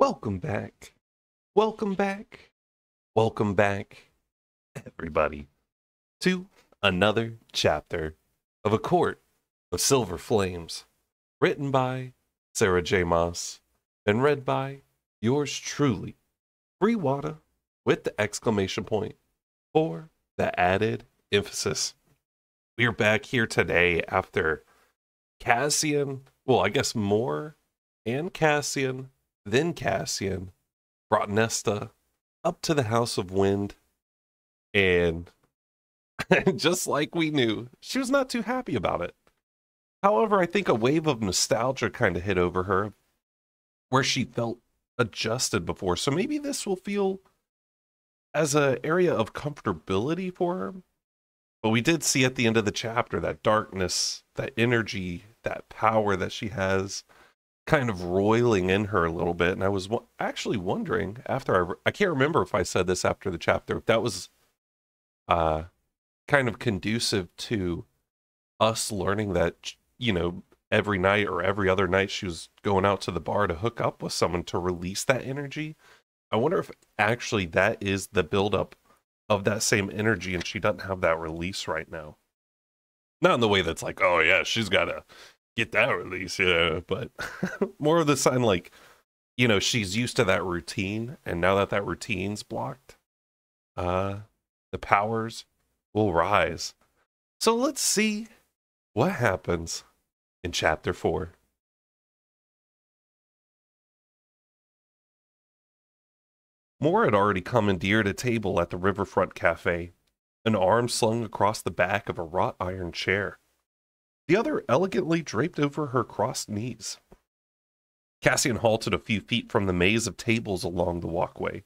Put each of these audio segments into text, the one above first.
Welcome back. Welcome back. Welcome back, everybody, to another chapter of A Court of Silver Flames, written by Sarah J. Maas and read by yours truly, Freewata, with the exclamation point for the added emphasis. We're back here today after Cassian, well, I guess Mor and Cassian, then Cassian, brought Nesta up to the House of Wind. And just like we knew, she was not too happy about it. However, I think a wave of nostalgia kind of hit over her where she felt adjusted before. So maybe this will feel as an area of comfortability for her. But we did see at the end of the chapter that darkness, that energy, that power that she has kind of roiling in her a little bit. And I was w- actually wondering after I, I can't remember if I said this after the chapter, if that was uh, kind of conducive to us learning that, you know, every night or every other night she was going out to the bar to hook up with someone to release that energy. I wonder if actually that is the buildup of that same energy and she doesn't have that release right now. Not in the way that's like, oh yeah, she's gotta get that release, yeah, but more of the sign like, you know, she's used to that routine, and now that that routine's blocked, uh, the powers will rise. So let's see what happens in chapter four. Mor had already commandeered a table at the riverfront cafe, an arm slung across the back of a wrought iron chair, the other elegantly draped over her crossed knees. Cassian halted a few feet from the maze of tables along the walkway,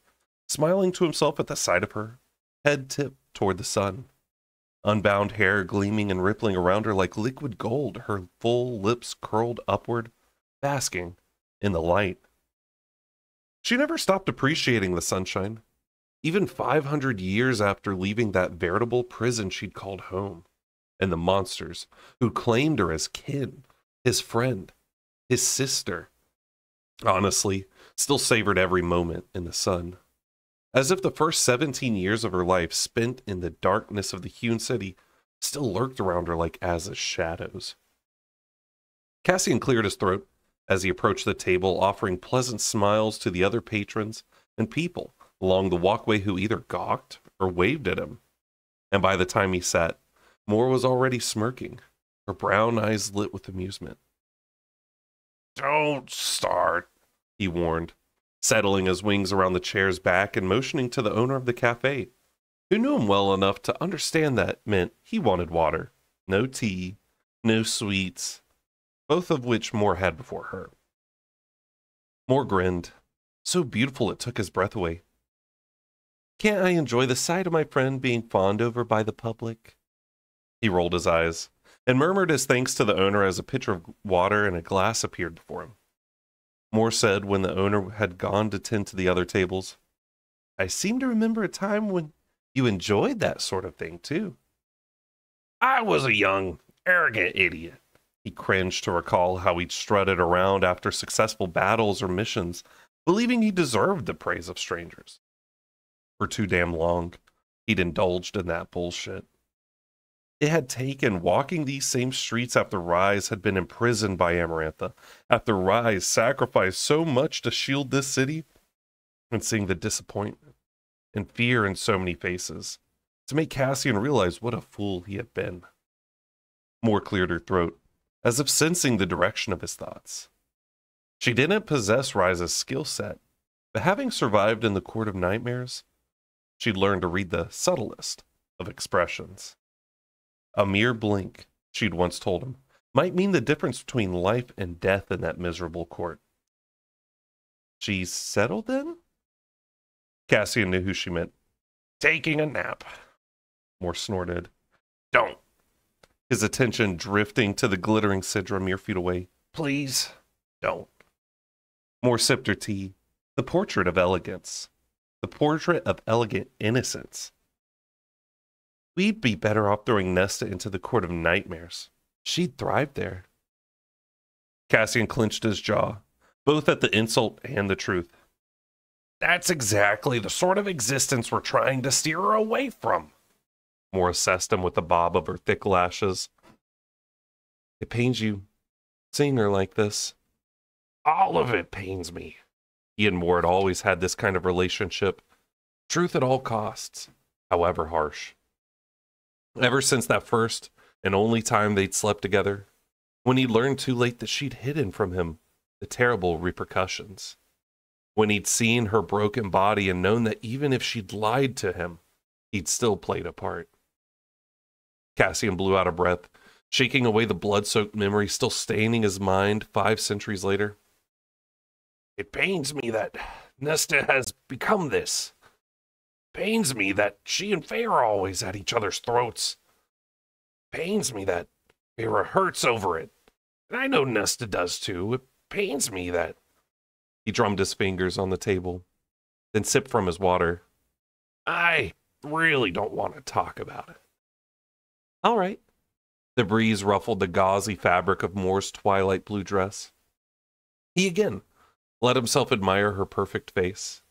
smiling to himself at the sight of her, head tipped toward the sun. Unbound hair gleaming and rippling around her like liquid gold, her full lips curled upward, basking in the light. She never stopped appreciating the sunshine, even 500 years after leaving that veritable prison she'd called home, and the monsters who claimed her as kin, his friend, his sister. Honestly, still savored every moment in the sun. As if the first 17 years of her life spent in the darkness of the hewn city still lurked around her like Az's shadows. Cassian cleared his throat as he approached the table, offering pleasant smiles to the other patrons and people along the walkway who either gawked or waved at him. And by the time he sat, Mor was already smirking, her brown eyes lit with amusement. Don't start, he warned, settling his wings around the chair's back and motioning to the owner of the cafe, who knew him well enough to understand that meant he wanted water, no tea, no sweets, both of which Mor had before her. Mor grinned, so beautiful it took his breath away. Can't I enjoy the sight of my friend being fawned over by the public? He rolled his eyes and murmured his thanks to the owner as a pitcher of water and a glass appeared before him. Mor said when the owner had gone to tend to the other tables, I seem to remember a time when you enjoyed that sort of thing too. I was a young, arrogant idiot. He cringed to recall how he'd strutted around after successful battles or missions, believing he deserved the praise of strangers. For too damn long, he'd indulged in that bullshit. It had taken walking these same streets after Rise had been imprisoned by Amarantha, after Rise sacrificed so much to shield this city, and seeing the disappointment and fear in so many faces, to make Cassian realize what a fool he had been. Mor cleared her throat, as if sensing the direction of his thoughts. She didn't possess Rise's skill set, but having survived in the Court of Nightmares, she'd learned to read the subtlest of expressions. A mere blink, she'd once told him, might mean the difference between life and death in that miserable court. She's settled then? Cassian knew who she meant. Taking a nap. Mor snorted. Don't. His attention drifting to the glittering Sidra mere feet away. Please, don't. Mor sipped her tea. The portrait of elegance. The portrait of elegant innocence. We'd be better off throwing Nesta into the court of nightmares. She'd thrive there. Cassian clenched his jaw, both at the insult and the truth. That's exactly the sort of existence we're trying to steer her away from. Mor assessed him with a bob of her thick lashes. It pains you seeing her like this. All of it pains me. He and Mor had always had this kind of relationship. Truth at all costs, however harsh. Ever since that first and only time they'd slept together, when he learned too late that she'd hidden from him the terrible repercussions. When he'd seen her broken body and known that even if she'd lied to him, he'd still played a part. Cassian blew out a breath, shaking away the blood soaked memory still staining his mind five centuries later. It pains me that Nesta has become this. Pains me that she and Feyre are always at each other's throats. Pains me that Feyre hurts over it. And I know Nesta does too. It pains me that. He drummed his fingers on the table, then sipped from his water. I really don't want to talk about it. All right. The breeze ruffled the gauzy fabric of Mor's twilight blue dress. He again let himself admire her perfect face.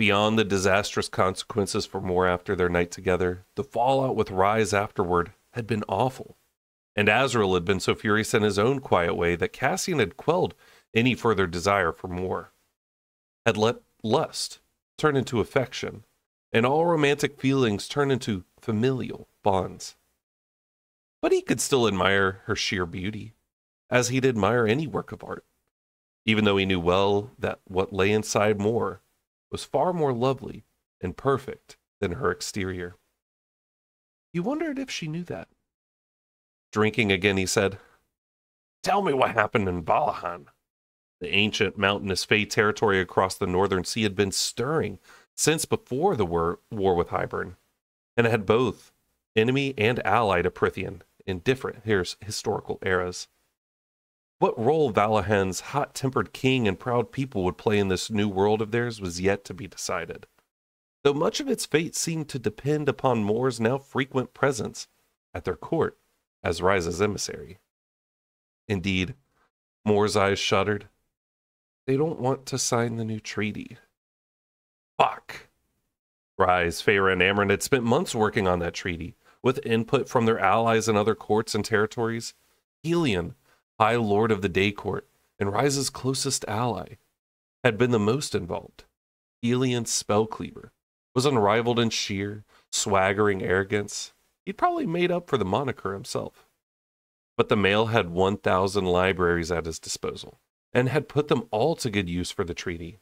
Beyond the disastrous consequences for Mor after their night together, the fallout with Rise afterward had been awful. And Azriel had been so furious in his own quiet way that Cassian had quelled any further desire for more, had let lust turn into affection, and all romantic feelings turn into familial bonds. But he could still admire her sheer beauty, as he'd admire any work of art, even though he knew well that what lay inside Mor was far more lovely and perfect than her exterior. He wondered if she knew that. Drinking again, he said, Tell me what happened in Vallahan. The ancient mountainous Fey territory across the northern sea had been stirring since before the war, war with Hybern, and it had both enemy and ally to Prythian in different historical eras. What role Vallahan's hot tempered king and proud people would play in this new world of theirs was yet to be decided, though much of its fate seemed to depend upon Mor's now frequent presence at their court as Rise's emissary. Indeed, Mor's eyes shuddered. They don't want to sign the new treaty. Fuck. Rise, Feyre, and Amren had spent months working on that treaty, with input from their allies in other courts and territories. Helion, High Lord of the Day Court, and Rise's closest ally, had been the most involved. Helion Spellcleaver was unrivaled in sheer, swaggering arrogance, He'd probably made up for the moniker himself. But the male had 1,000 libraries at his disposal and had put them all to good use for the treaty.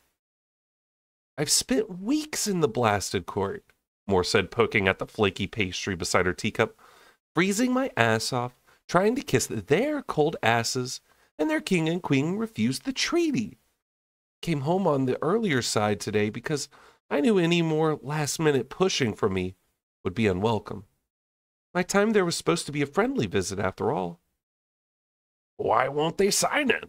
I've spent weeks in the blasted court, Mor said, poking at the flaky pastry beside her teacup, freezing my ass off, trying to kiss their cold asses, and their king and queen refused the treaty. Came home on the earlier side today because I knew any more last minute pushing from me would be unwelcome. My time there was supposed to be a friendly visit after all. Why won't they sign it?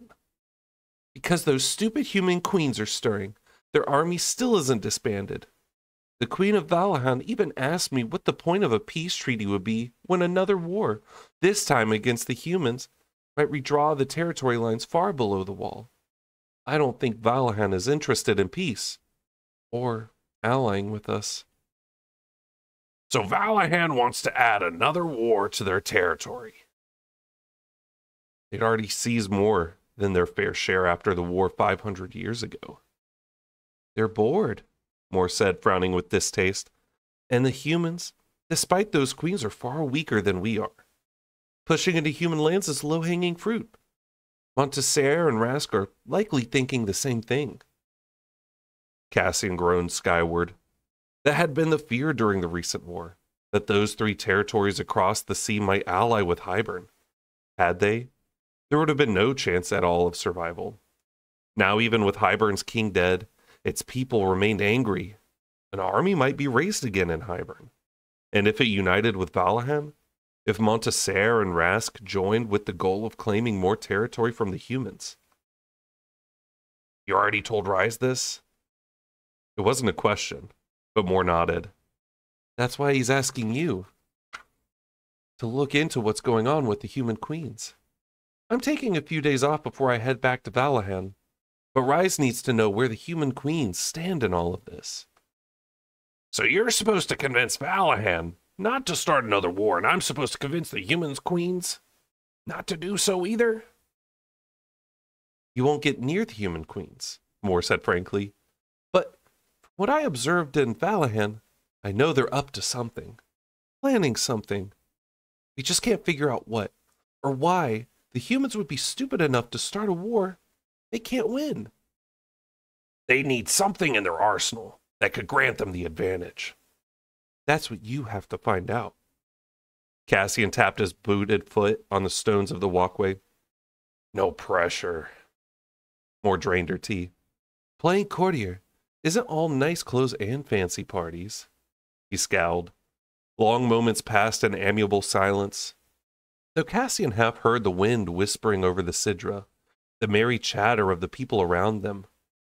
Because those stupid human queens are stirring. Their army still isn't disbanded. The Queen of Vallahan even asked me what the point of a peace treaty would be when another war, this time against the humans, might redraw the territory lines far below the wall. I don't think Vallahan is interested in peace or allying with us. So Vallahan wants to add another war to their territory. They'd already seized more than their fair share after the war 500 years ago. They're bored, Mor said, frowning with distaste. And the humans, despite those queens, are far weaker than we are. Pushing into human lands is low hanging fruit. Montesere and Rask are likely thinking the same thing. Cassian groaned skyward, that had been the fear during the recent war, that those three territories across the sea might ally with Hybern. Had they, there would have been no chance at all of survival. Now, even with Hybern's king dead, its people remained angry. An army might be raised again in Hybern. And if it united with Vallahan, if Montesere and Rask joined with the goal of claiming more territory from the humans. You already told Rise this? It wasn't a question but Mor nodded. That's why he's asking you to look into what's going on with the human queens. I'm taking a few days off before I head back to Vallahan. But Rise needs to know where the human queens stand in all of this. So you're supposed to convince Vallahan not to start another war, and I'm supposed to convince the humans queens not to do so either? You won't get near the human queens, Mor said frankly. But from what I observed in Vallahan, I know they're up to something, planning something. We just can't figure out what or why the humans would be stupid enough to start a war they can't win. They need something in their arsenal that could grant them the advantage. That's what you have to find out. Cassian tapped his booted foot on the stones of the walkway. No pressure. Mor drained her tea. Playing courtier isn't all nice clothes and fancy parties. He scowled. Long moments passed in amiable silence. Though Cassian half heard the wind whispering over the Sidra, the merry chatter of the people around them,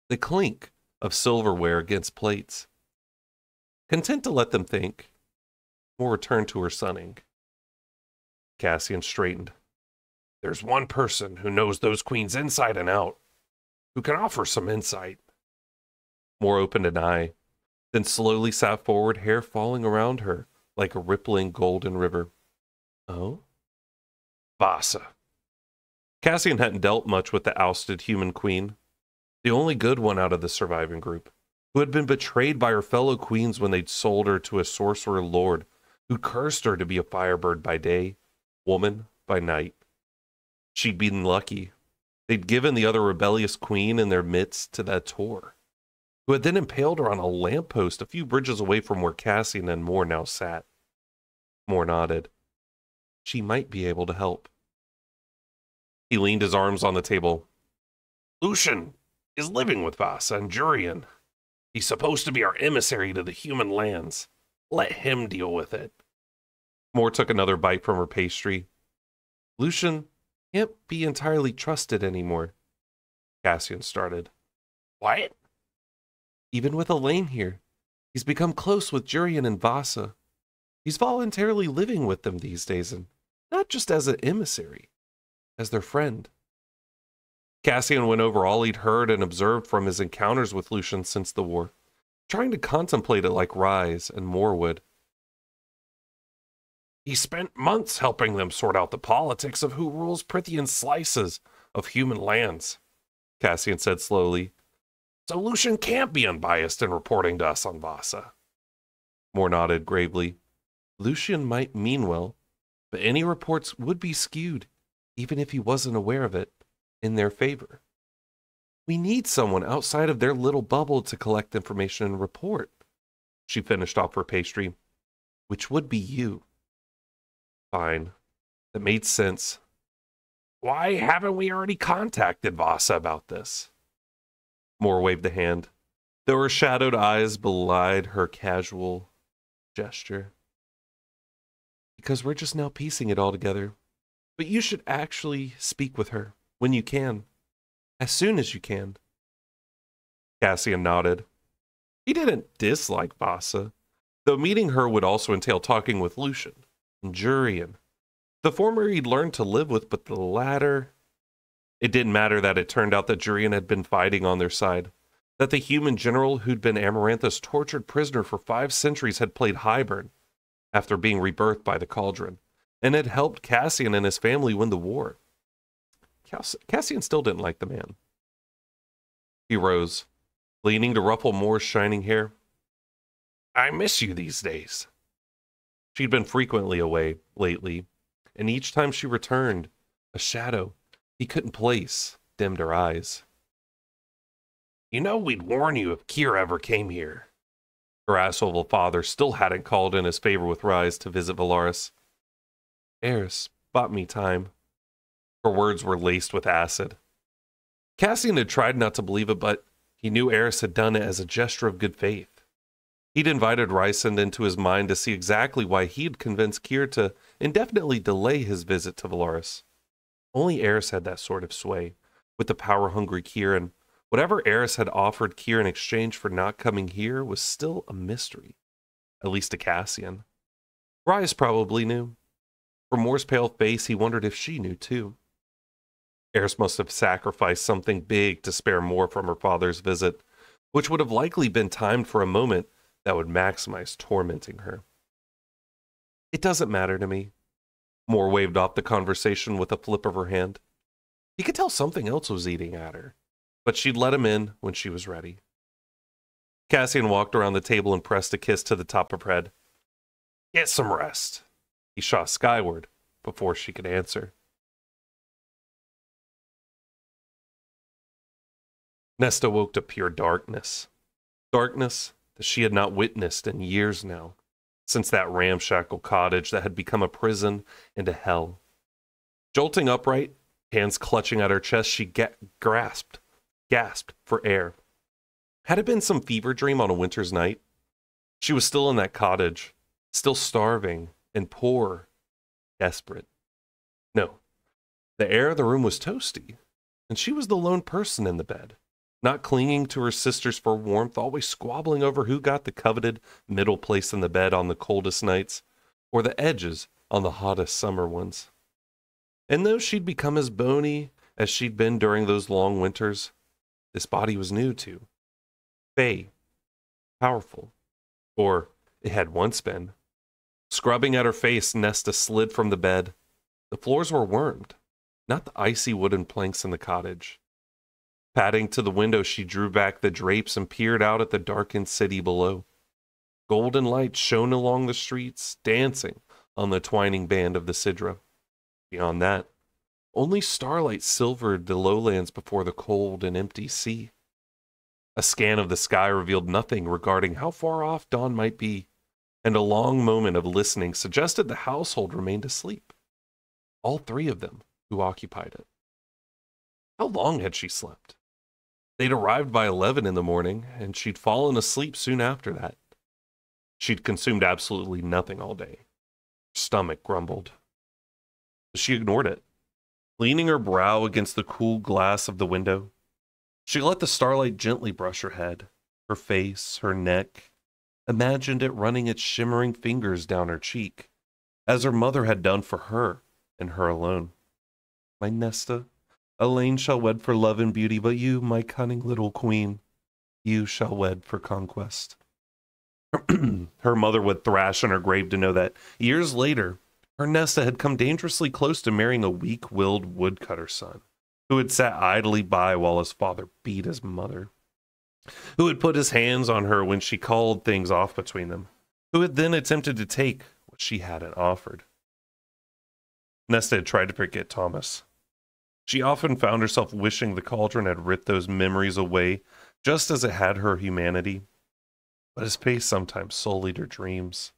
the clink of silverware against plates. Content to let them think, Mor returned to her sunning. Cassian straightened. There's one person who knows those queens inside and out, who can offer some insight. Mor opened an eye, then slowly sat forward, hair falling around her like a rippling golden river. Oh? Vassa. Cassian hadn't dealt much with the ousted human queen, the only good one out of the surviving group, who had been betrayed by her fellow queens when they'd sold her to a sorcerer lord who cursed her to be a firebird by day, woman by night. She'd been lucky. They'd given the other rebellious queen in their midst to the Attor, who had then impaled her on a lamppost a few bridges away from where Cassian and Mor now sat. Mor nodded. She might be able to help. He leaned his arms on the table. Lucien is living with Vassa and Jurian. He's supposed to be our emissary to the human lands. Let him deal with it. Mor took another bite from her pastry. Lucien can't be entirely trusted anymore. Cassian started. What? Even with Elain here, he's become close with Jurian and Vassa. He's voluntarily living with them these days, and not just as an emissary, as their friend. Cassian went over all he'd heard and observed from his encounters with Lucien since the war, trying to contemplate it like Rise and Mor would. He spent months helping them sort out the politics of who rules Prythian slices of human lands, Cassian said slowly. So Lucien can't be unbiased in reporting to us on Vassa. Mor nodded gravely. Lucien might mean well, but any reports would be skewed, even if he wasn't aware of it, in their favor. We need someone outside of their little bubble to collect information and report. She finished off her pastry, which would be you. Fine. That made sense. Why haven't we already contacted Vassa about this? Mor waved a hand, though her shadowed eyes belied her casual gesture. Because we're just now piecing it all together. But you should actually speak with her when you can, as soon as you can. Cassian nodded. He didn't dislike Vassa, though meeting her would also entail talking with Lucien. And Jurian. The former he'd learned to live with, but the latter. It didn't matter that it turned out that Jurian had been fighting on their side, that the human general who'd been Amarantha's tortured prisoner for five centuries had played Hybern after being rebirthed by the Cauldron, and had helped Cassian and his family win the war. Cassian still didn't like the man. He rose, leaning to ruffle Mor's shining hair. I miss you these days. She'd been frequently away lately, and each time she returned, a shadow he couldn't place dimmed her eyes. You know, we'd warn you if Keir ever came here. Her asshole father still hadn't called in his favor with Rise to visit Velaris. Eris bought me time. Her words were laced with acid. Cassian had tried not to believe it, but he knew Eris had done it as a gesture of good faith. He'd invited Rysand into his mind to see exactly why he'd convinced Keir to indefinitely delay his visit to Velaris. Only Eris had that sort of sway, with the power hungry Keir, and whatever Eris had offered Keir in exchange for not coming here was still a mystery, at least to Cassian. Rise probably knew. From Mor's pale face, he wondered if she knew too. Eris must have sacrificed something big to spare Mor from her father's visit, which would have likely been timed for a moment that would maximize tormenting her. It doesn't matter to me. Mor waved off the conversation with a flip of her hand. He could tell something else was eating at her, but she'd let him in when she was ready. Cassian walked around the table and pressed a kiss to the top of her head. Get some rest. He shot skyward before she could answer. Nesta woke to pure darkness. Darkness that she had not witnessed in years now, since that ramshackle cottage that had become a prison and a hell. Jolting upright, hands clutching at her chest, she ga- grasped, gasped for air. Had it been some fever dream on a winter's night? She was still in that cottage, still starving and poor, desperate. No, the air of the room was toasty, and she was the lone person in the bed, not clinging to her sisters for warmth, always squabbling over who got the coveted middle place in the bed on the coldest nights, or the edges on the hottest summer ones. And though she'd become as bony as she'd been during those long winters, this body was new to. Fey, powerful, or it had once been. Scrubbing at her face, Nesta slid from the bed. The floors were wormed, not the icy wooden planks in the cottage. Padding to the window, she drew back the drapes and peered out at the darkened city below. Golden lights shone along the streets, dancing on the twining band of the Sidra. Beyond that, only starlight silvered the lowlands before the cold and empty sea. A scan of the sky revealed nothing regarding how far off dawn might be and a long moment of listening suggested the household remained asleep. All three of them who occupied it. How long had she slept? They'd arrived by 11 in the morning, and she'd fallen asleep soon after that. She'd consumed absolutely nothing all day. Her stomach grumbled. She ignored it, leaning her brow against the cool glass of the window. She let the starlight gently brush her head, her face, her neck, imagined it running its shimmering fingers down her cheek, as her mother had done for her and her alone. My Nesta, Elain shall wed for love and beauty, but you, my cunning little queen, you shall wed for conquest. her mother would thrash in her grave to know that years later, her Nesta had come dangerously close to marrying a weak willed woodcutter son who had sat idly by while his father beat his mother who had put his hands on her when she called things off between them, who had then attempted to take what she hadn't offered. Nesta had tried to forget Thomas. She often found herself wishing the cauldron had ripped those memories away just as it had her humanity. But his face sometimes sullied her dreams,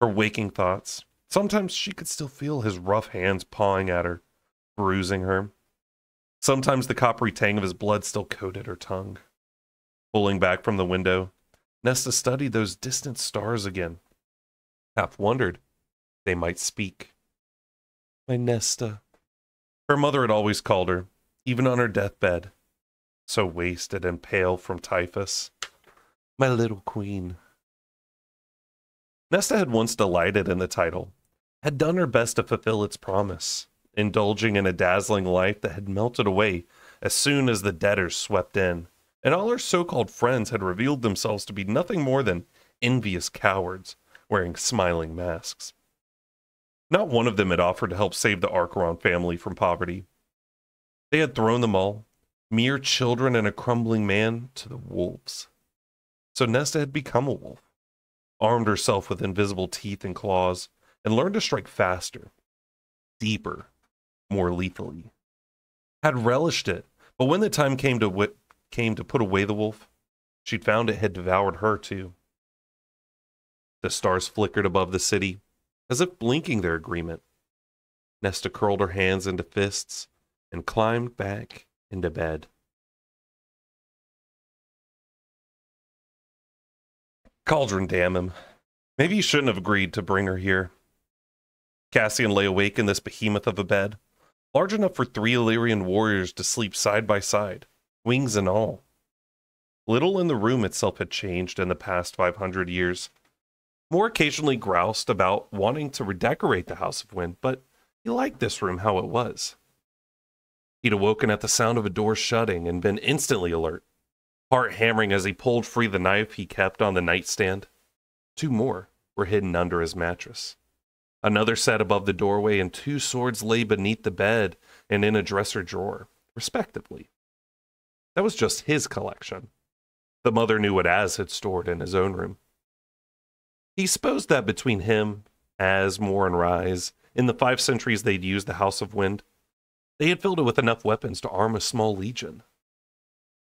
her waking thoughts. Sometimes she could still feel his rough hands pawing at her, bruising her. Sometimes the coppery tang of his blood still coated her tongue. Pulling back from the window, Nesta studied those distant stars again. Half wondered they might speak. My Nesta. Her mother had always called her, even on her deathbed, so wasted and pale from typhus. My little queen. Nesta had once delighted in the title, had done her best to fulfill its promise, indulging in a dazzling life that had melted away as soon as the debtors swept in and all her so called friends had revealed themselves to be nothing more than envious cowards wearing smiling masks. Not one of them had offered to help save the Archeron family from poverty. They had thrown them all, mere children and a crumbling man, to the wolves. So Nesta had become a wolf, armed herself with invisible teeth and claws, and learned to strike faster, deeper, more lethally. Had relished it, but when the time came to wit came to put away the wolf, she'd found it had devoured her too. The stars flickered above the city, as if blinking their agreement. Nesta curled her hands into fists and climbed back into bed. Cauldron, damn him. Maybe he shouldn't have agreed to bring her here. Cassian lay awake in this behemoth of a bed, large enough for three Illyrian warriors to sleep side by side wings and all. Little in the room itself had changed in the past 500 years. Mor occasionally groused about wanting to redecorate the House of Wind, but he liked this room how it was. He'd awoken at the sound of a door shutting and been instantly alert, heart hammering as he pulled free the knife he kept on the nightstand. Two more were hidden under his mattress. Another sat above the doorway, and two swords lay beneath the bed and in a dresser drawer, respectively. That was just his collection. The mother knew what Az had stored in his own room. He supposed that between him, Az, Mor, and Rise, in the five centuries they'd used the House of Wind, they had filled it with enough weapons to arm a small legion.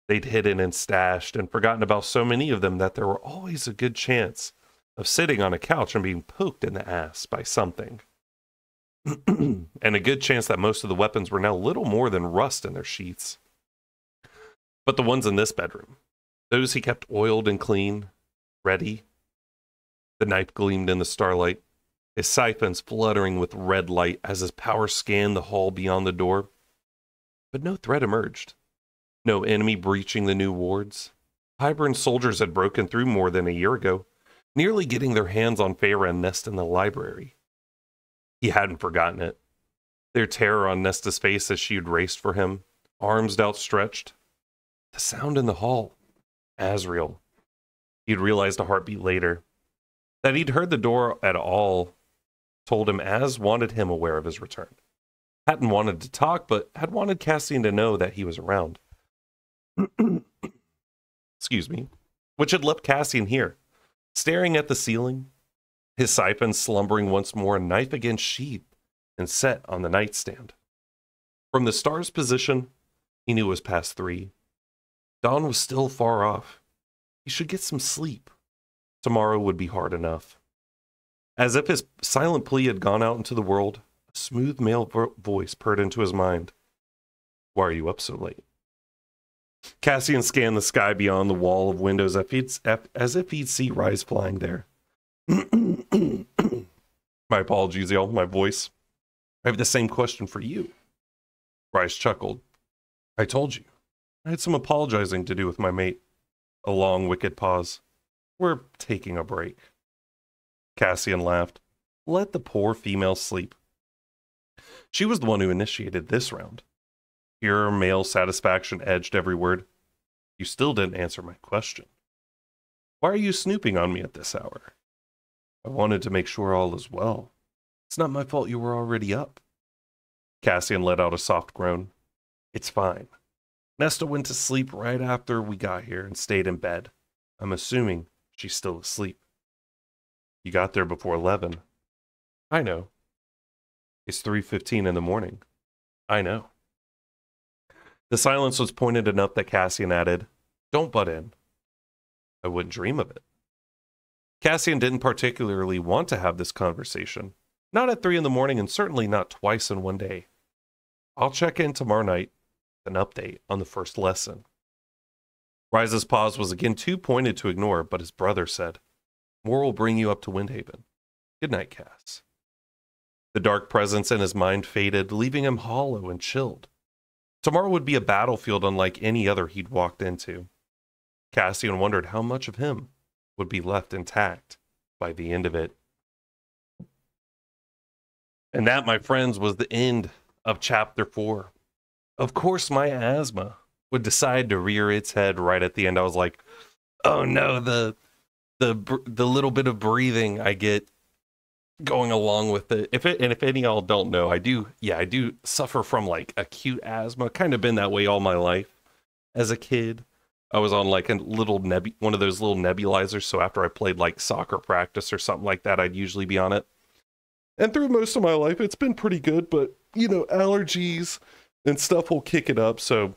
They'd hidden and stashed and forgotten about so many of them that there were always a good chance of sitting on a couch and being poked in the ass by something. and a good chance that most of the weapons were now little more than rust in their sheaths. But the ones in this bedroom, those he kept oiled and clean, ready. The knife gleamed in the starlight, his siphons fluttering with red light as his power scanned the hall beyond the door. But no threat emerged. No enemy breaching the new wards. Hybern soldiers had broken through more than a year ago, nearly getting their hands on Feyre and Nest in the library. He hadn't forgotten it. Their terror on Nesta's face as she had raced for him, arms outstretched. The sound in the hall. Azriel. He'd realized a heartbeat later. That he'd heard the door at all told him Az wanted him aware of his return. Hadn't wanted to talk, but had wanted Cassian to know that he was around. Excuse me. Which had left Cassian here, staring at the ceiling, his siphon slumbering once more, knife again sheathed and set on the nightstand. From the star's position, he knew it was past three. Dawn was still far off. He should get some sleep. Tomorrow would be hard enough. As if his silent plea had gone out into the world, a smooth male vo- voice purred into his mind. Why are you up so late? Cassian scanned the sky beyond the wall of windows as if he'd see Rise flying there. my apologies, y'all, my voice. I have the same question for you. Rise chuckled. I told you. I had some apologizing to do with my mate. A long, wicked pause. We're taking a break. Cassian laughed. Let the poor female sleep. She was the one who initiated this round. Pure male satisfaction edged every word. You still didn't answer my question. Why are you snooping on me at this hour? I wanted to make sure all is well. It's not my fault you were already up. Cassian let out a soft groan. It's fine. Nesta went to sleep right after we got here and stayed in bed. I'm assuming she's still asleep. You got there before 11. I know. It's 3:15 in the morning. I know. The silence was pointed enough that Cassian added, "Don't butt in." I wouldn't dream of it. Cassian didn't particularly want to have this conversation. Not at 3 in the morning and certainly not twice in one day. I'll check in tomorrow night an update on the first lesson. Rise's pause was again too pointed to ignore, but his brother said, Mor will bring you up to Windhaven. Good night, Cass. The dark presence in his mind faded, leaving him hollow and chilled. Tomorrow would be a battlefield unlike any other he'd walked into. Cassian wondered how much of him would be left intact by the end of it. And that, my friends, was the end of chapter four. Of course, my asthma would decide to rear its head right at the end. I was like, "Oh no, the the the little bit of breathing I get going along with it. If it and if any y'all don't know, I do yeah, I do suffer from like acute asthma. Kind of been that way all my life as a kid. I was on like a little neb one of those little nebulizers, so after I played like soccer practice or something like that, I'd usually be on it. And through most of my life it's been pretty good, but you know, allergies and stuff will kick it up, so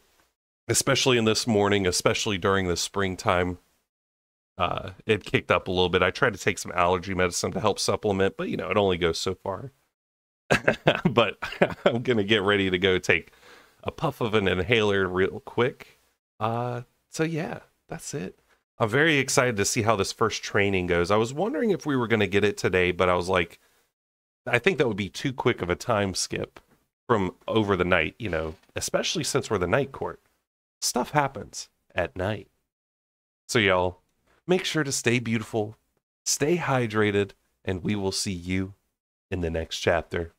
especially in this morning, especially during the springtime, uh, it kicked up a little bit. I tried to take some allergy medicine to help supplement, but you know, it only goes so far. but I'm gonna get ready to go take a puff of an inhaler real quick. Uh, so yeah, that's it. I'm very excited to see how this first training goes. I was wondering if we were gonna get it today, but I was like, I think that would be too quick of a time skip from over the night, you know, especially since we're the night court. Stuff happens at night. So y'all, Make sure to stay beautiful, stay hydrated, and we will see you in the next chapter.